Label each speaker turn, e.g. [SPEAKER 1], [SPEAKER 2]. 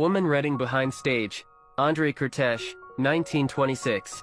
[SPEAKER 1] Woman Reading Behind Stage, Andre Kurtesh, 1926.